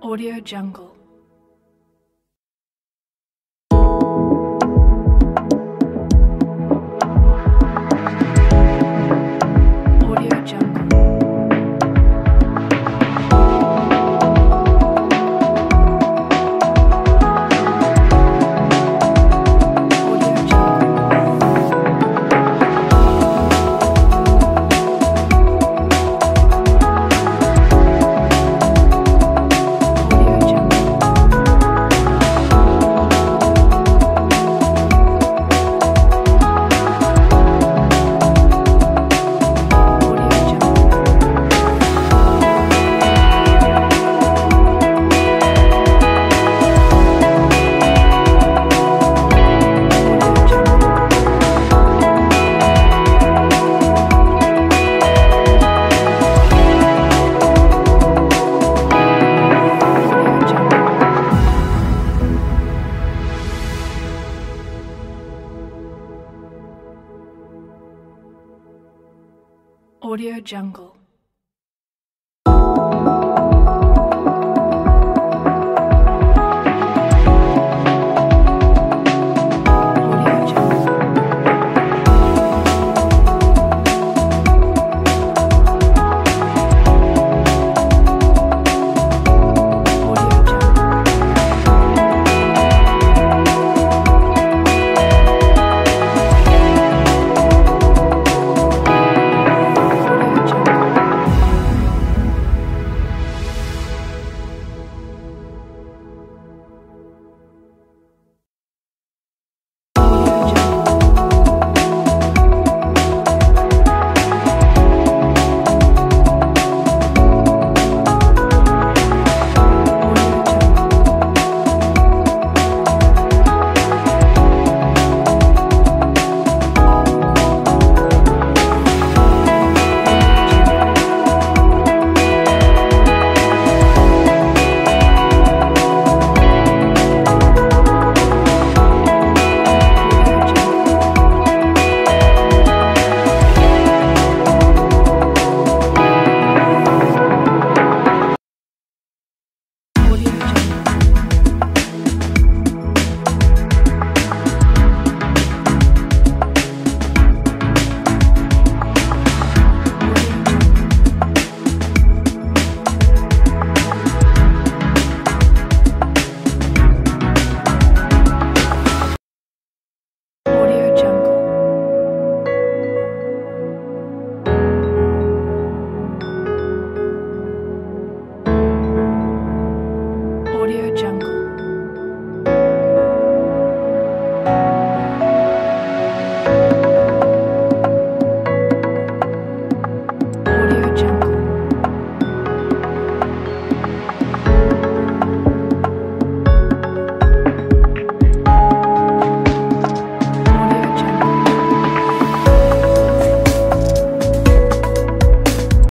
Audio Jungle. Audio Jungle.